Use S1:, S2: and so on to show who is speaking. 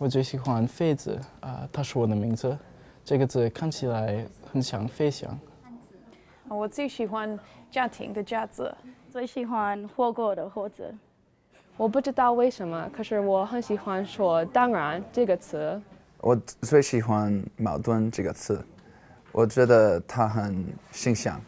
S1: 我最喜欢飞字啊它是我的名字这个字看起来很像飞翔。
S2: 我最喜欢家庭的家字。
S3: 最喜欢火锅的火字。
S4: 我不知道为什么可是我很喜欢说当然这个词。
S5: 我最喜欢矛盾这个词我觉得它很形象。